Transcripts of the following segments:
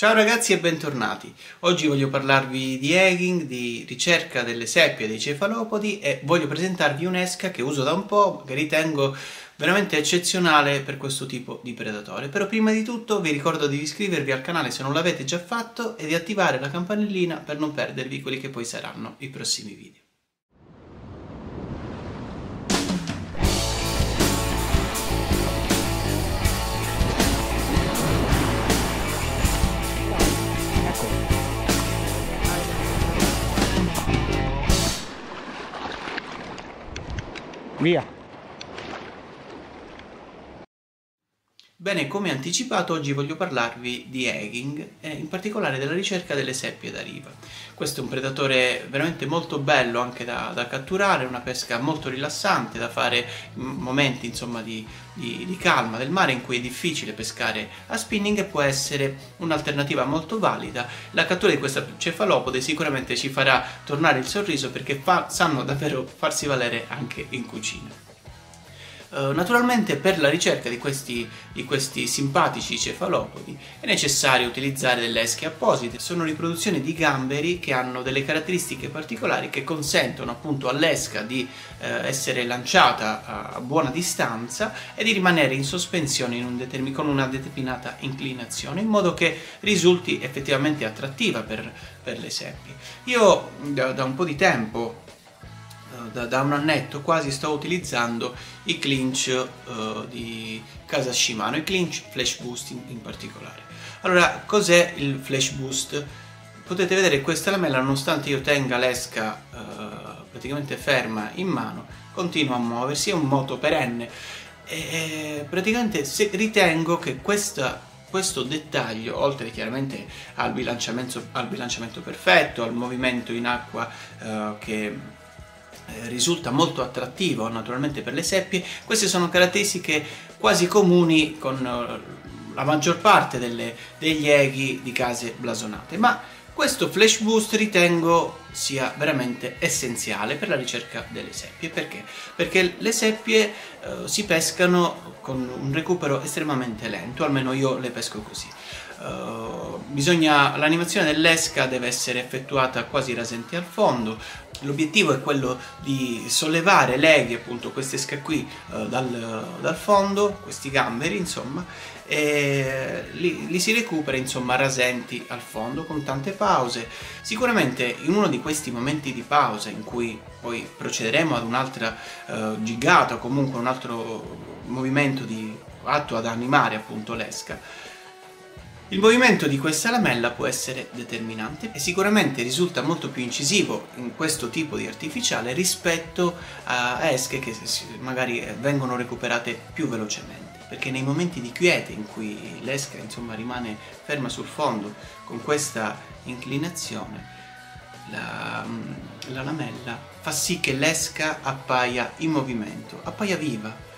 Ciao ragazzi e bentornati. Oggi voglio parlarvi di egging, di ricerca delle seppie dei cefalopodi e voglio presentarvi un'esca che uso da un po', che ritengo veramente eccezionale per questo tipo di predatore. Però prima di tutto vi ricordo di iscrivervi al canale se non l'avete già fatto e di attivare la campanellina per non perdervi quelli che poi saranno i prossimi video. Mia. Bene, come anticipato, oggi voglio parlarvi di egging in particolare della ricerca delle seppie da riva. Questo è un predatore veramente molto bello anche da, da catturare, una pesca molto rilassante da fare in momenti insomma, di, di, di, calma del mare in cui è difficile pescare a spinning e può essere un'alternativa molto valida. La cattura di questa cefalopode sicuramente ci farà tornare il sorriso perché fa, sanno davvero farsi valere anche in cucina. Uh, naturalmente per la ricerca di questi, di questi, simpatici cefalopodi è necessario utilizzare delle esche apposite. Sono riproduzioni di gamberi che hanno delle caratteristiche particolari che consentono appunto all'esca di uh, essere lanciata a, buona distanza e di rimanere in sospensione in un con una determinata inclinazione in modo che risulti effettivamente attrattiva per, per le seppie. Io da, da un po' di tempo da, da, un annetto quasi sto utilizzando i clinch uh, di casa Shimano, i clinch flash boost in, in particolare. Allora, cos'è il flash boost? Potete vedere questa lamella, nonostante io tenga l'esca uh, praticamente ferma in mano, continua a muoversi, è un moto perenne e praticamente ritengo che questa questo dettaglio, oltre chiaramente al bilanciamento, al bilanciamento perfetto, al movimento in acqua uh, che eh, risulta molto attrattivo naturalmente per le seppie, queste sono caratteristiche quasi comuni con eh, la maggior parte delle, degli eghi di case blasonate, ma questo flash boost ritengo sia veramente essenziale per la ricerca delle seppie. Perché? Perché le seppie eh, si pescano con un recupero estremamente lento, almeno io le pesco così. Uh, l'animazione dell'esca deve essere effettuata quasi rasenti al fondo, l'obiettivo è quello di sollevare leghe appunto queste esca qui uh, dal, dal, fondo, questi gamberi insomma, e li, li, si recupera insomma rasenti al fondo con tante pause. Sicuramente in uno di questi momenti di pausa in cui poi procederemo ad un'altra uh, gigata o comunque un altro movimento di atto ad animare appunto l'esca, il movimento di questa lamella può essere determinante e sicuramente risulta molto più incisivo in questo tipo di artificiale rispetto a esche che magari vengono recuperate più velocemente. Perché nei momenti di quiete in cui l'esca insomma rimane ferma sul fondo con questa inclinazione la, la lamella fa sì che l'esca appaia in movimento, appaia viva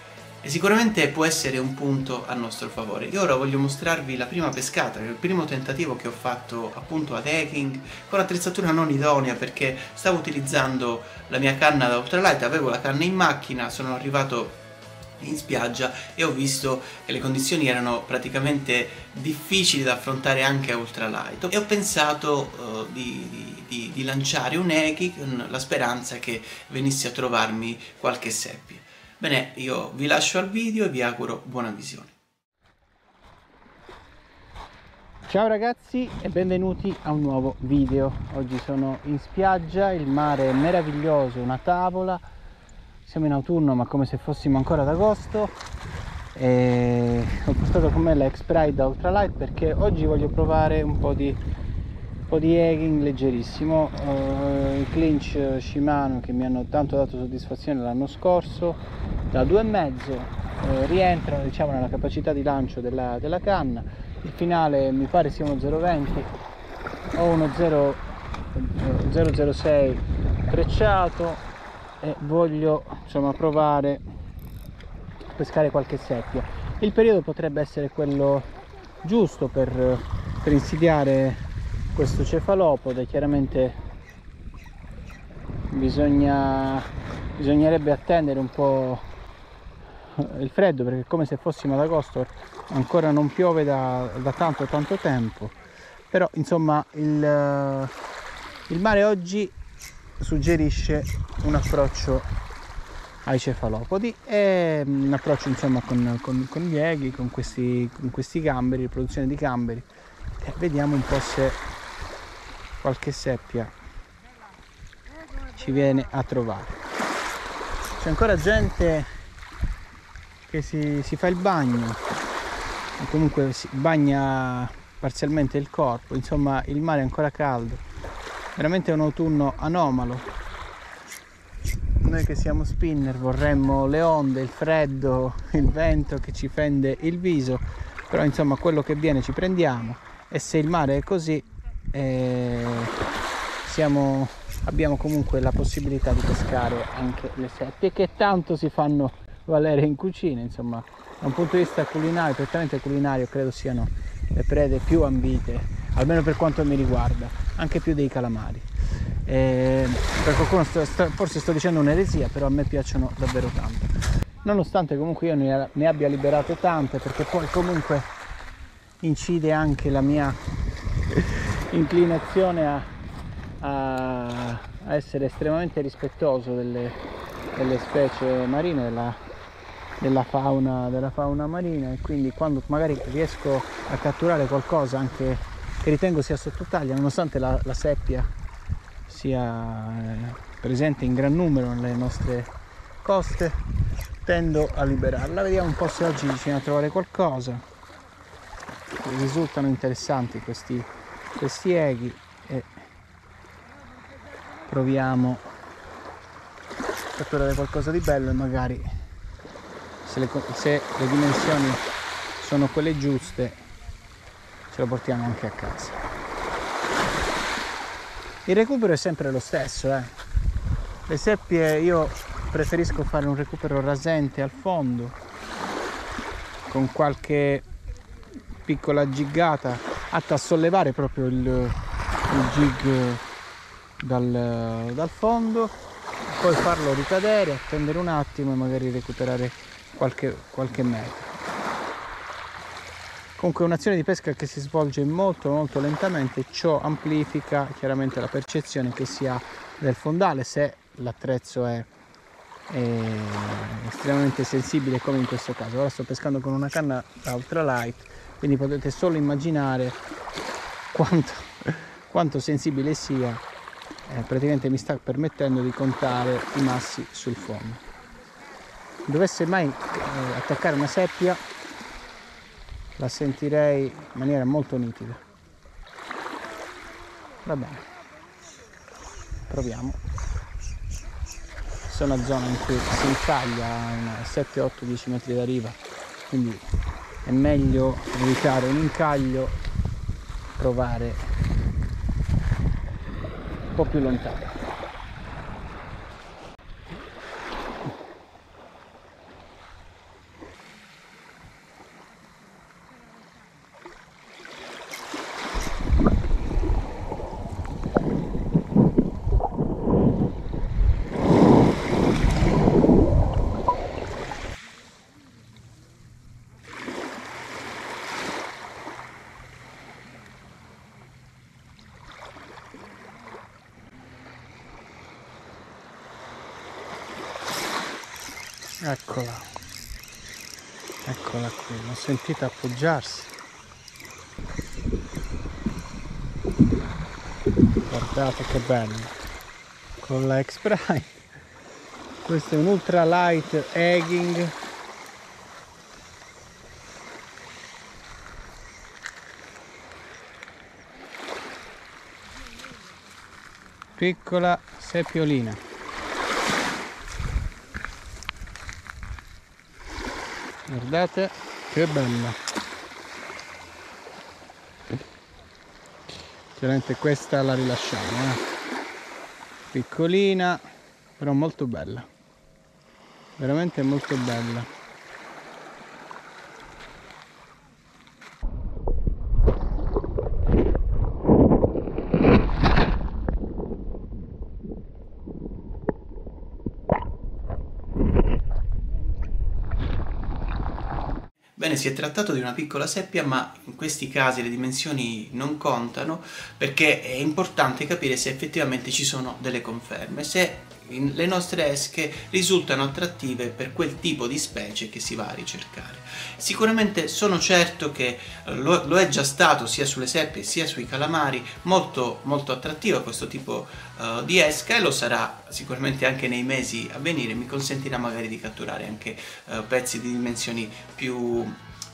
e sicuramente può essere un punto a nostro favore. Io ora voglio mostrarvi la prima pescata, il primo tentativo che ho fatto appunto ad Eking con attrezzatura non idonea perché stavo utilizzando la mia canna da ultralight, avevo la canna in macchina, sono arrivato in spiaggia e ho visto che le condizioni erano praticamente difficili da affrontare anche a ultralight e ho pensato uh, di, di, di lanciare un Eki con la speranza che venisse a trovarmi qualche seppia. Bene, io vi lascio al video e vi auguro buona visione. Ciao ragazzi e benvenuti a un nuovo video. Oggi sono in spiaggia, il mare è meraviglioso, una tavola. Siamo in autunno ma come se fossimo ancora ad agosto. E ho portato con me la X-Pride Ultralight perché oggi voglio provare un po' di po' di egging leggerissimo. Uh, i clinch Shimano che mi hanno tanto dato soddisfazione l'anno scorso. Da 2,5 uh, rientrano diciamo nella capacità di lancio della, della, canna. Il finale mi pare sia uno 0,20 ho uno 0, 006 trecciato. E voglio insomma provare a pescare qualche seppia. Il periodo potrebbe essere quello giusto per, per insidiare questo cefalopode chiaramente bisogna, bisognerebbe attendere un po' il freddo perché come se fossimo ad agosto ancora non piove da, da tanto tanto tempo. Però insomma il, il mare oggi suggerisce un approccio ai cefalopodi e un approccio insomma con, con, con gli eghi, con questi, con questi gamberi, produzione di gamberi. E vediamo un po' se qualche seppia ci viene a trovare. C'è ancora gente che si, si fa il bagno, o comunque si bagna parzialmente il corpo, insomma il mare è ancora caldo, veramente un autunno anomalo. Noi che siamo spinner vorremmo le onde, il freddo, il vento che ci fende il viso, però insomma quello che viene ci prendiamo e se il mare è così eh, siamo, abbiamo comunque la possibilità di pescare anche le seppie che tanto si fanno valere in cucina, insomma da un punto di vista culinario, prettamente culinario credo siano le prede più ambite, almeno per quanto mi riguarda, anche più dei calamari. E per qualcuno sto, sto, forse sto dicendo un'eresia, però a me piacciono davvero tanto. Nonostante comunque io ne, ne abbia liberato tante, perché poi comunque incide anche la mia inclinazione a, a, a, essere estremamente rispettoso delle, delle specie marine, della, della fauna, della fauna marina. E quindi quando magari riesco a catturare qualcosa anche che ritengo sia sottotaglia nonostante la, la seppia sia eh, presente in gran numero nelle nostre coste tendo a liberarla. Vediamo un po' se oggi riusciamo a trovare qualcosa. Risultano interessanti questi, questi eghi e proviamo a catturare qualcosa di bello e magari se le, se le dimensioni sono quelle giuste ce lo portiamo anche a casa il recupero è sempre lo stesso eh. le seppie io preferisco fare un recupero rasente al fondo con qualche piccola giggata atta a sollevare proprio il, il jig dal, dal fondo poi farlo ricadere attendere un attimo e magari recuperare qualche, qualche metro. Comunque un'azione di pesca che si svolge molto molto lentamente, ciò amplifica chiaramente la percezione che si ha del fondale se l'attrezzo è, è estremamente sensibile come in questo caso. Ora sto pescando con una canna ultralight, quindi potete solo immaginare quanto, quanto sensibile sia. Eh, praticamente mi sta permettendo di contare i massi sul fondo dovesse mai eh, attaccare una seppia la sentirei in maniera molto nitida va bene proviamo sono una zona in cui si incaglia a 7 8 10 metri da riva quindi è meglio evitare un incaglio provare un po' più lontano eccola. Eccola qui l'ho sentita appoggiarsi. Guardate che bello. Con la X-Prime questo è un ultra light egging. Piccola seppiolina guardate che bella. Chiaramente questa la rilasciamo eh? piccolina però molto bella. Veramente molto bella Si è trattato di una piccola seppia, ma questi casi le dimensioni non contano perché è importante capire se effettivamente ci sono delle conferme, se le nostre esche risultano attrattive per quel tipo di specie che si va a ricercare. Sicuramente sono certo che eh, lo, lo è già stato sia sulle seppie sia sui calamari molto, molto attrattiva questo tipo uh, di esca e lo sarà sicuramente anche nei mesi a venire, mi consentirà magari di catturare anche uh, pezzi di dimensioni più,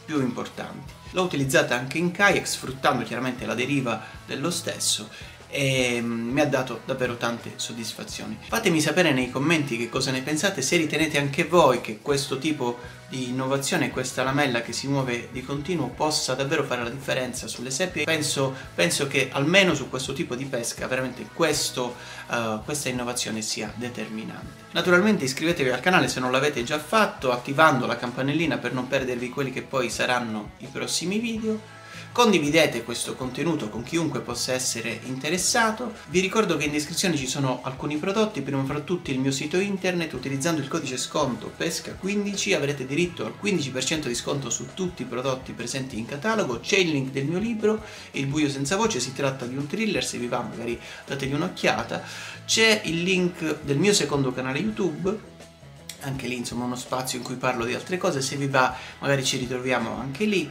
più importanti. L'ho utilizzata anche in kayak sfruttando chiaramente la deriva dello stesso e mm, mi ha dato davvero tante soddisfazioni. Fatemi sapere nei commenti che cosa ne pensate, se ritenete anche voi che questo tipo di innovazione, questa lamella che si muove di continuo possa davvero fare la differenza sulle seppie. Penso, penso che almeno su questo tipo di pesca veramente questo, uh, questa innovazione sia determinante. Naturalmente iscrivetevi al canale se non l'avete già fatto, attivando la campanellina per non perdervi quelli che poi saranno i prossimi video Condividete questo contenuto con chiunque possa essere interessato. Vi ricordo che in descrizione ci sono alcuni prodotti, prima fra tutti il mio sito internet. Utilizzando il codice sconto PESCA15 avrete diritto al 15% di sconto su tutti i prodotti presenti in catalogo. C'è il link del mio libro, Il buio senza voce, si tratta di un thriller, se vi va magari dategli un'occhiata. C'è il link del mio secondo canale YouTube anche lì insomma uno spazio in cui parlo di altre cose, se vi va magari ci ritroviamo anche lì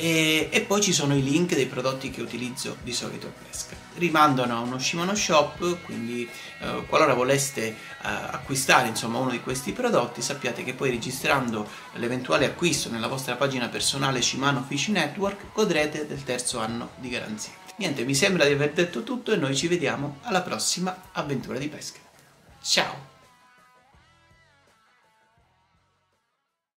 e, e, poi ci sono i link dei prodotti che utilizzo di solito a pesca. Rimandano a uno Shimano Shop, quindi eh, qualora voleste eh, acquistare insomma, uno di questi prodotti sappiate che poi registrando l'eventuale acquisto nella vostra pagina personale Shimano Fish Network godrete del terzo anno di garanzia. Niente, mi sembra di aver detto tutto e noi ci vediamo alla prossima avventura di pesca. Ciao!